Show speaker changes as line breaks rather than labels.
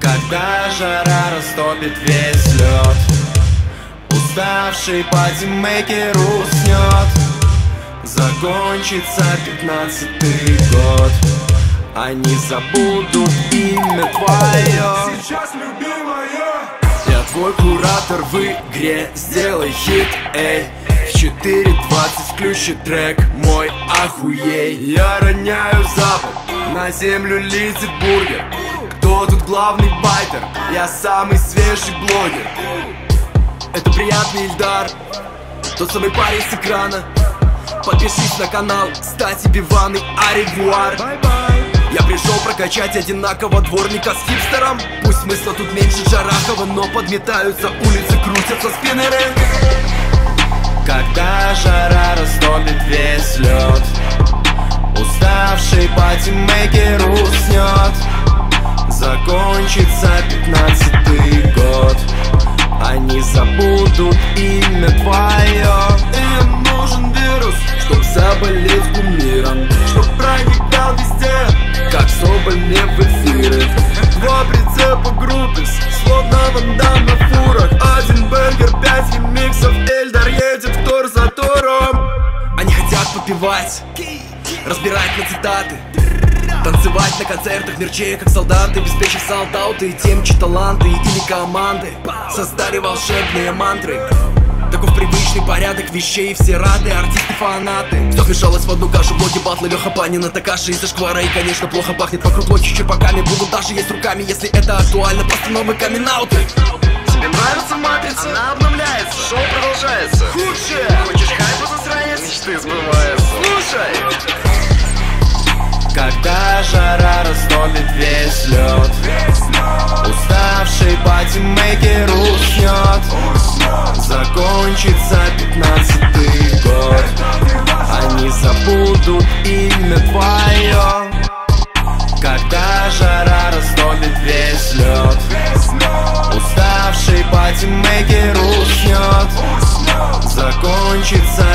Когда жара растопит весь лед Уставший патимейкер уснет Закончится пятнадцатый год Они забудут имя твое.
Сейчас, любимая.
Я твой куратор в игре Сделай хит, эй. В 4.20 включи трек Мой охуей. Я роняю запад На землю летит бургер. Кто тут главный байтер? Я самый свежий блогер. Это приятный Ильдар Тот самый парень с экрана. Подпишись на канал, стать себе ванной, аревуар Я пришел прокачать одинаково дворника с хипстером. Пусть смысла тут меньше Джарахова, но подметаются улицы, крутятся спиннеры Когда жара растопит весь лед Уставший патимейкер уснет Закончится пятнадцатый год Они забудут имя твое Им нужен вирус, чтоб заболеть группис, словно вандам на фурах. Один бенгер, пять ремиксов, Эльдар едет в тур за туром Они хотят попивать, разбирать на цитаты. Танцевать на концертах мерчей, как солдаты. Обеспечив солдаты и тем, чьи таланты или команды Создали волшебные мантры Таков привычный порядок вещей, все рады, артисты, фанаты Все смешалось в одну кашу, блоги, батлы, Леха Панина, Такаши из-за шквара И, конечно, плохо пахнет вокруг ночи черпаками Буду даже есть руками, если это актуально, просто новые камин
Тебе нравится матрица? Она обновляется, шоу продолжается
Худшее!
Хочешь хайпа, засранец? Мечты сбываются
Слушай! Когда жара растопит весь лед Закончится пятнадцатый год. Они забудут имя твое. Когда жара растопит весь лед Уставший патимейкер уснет Закончится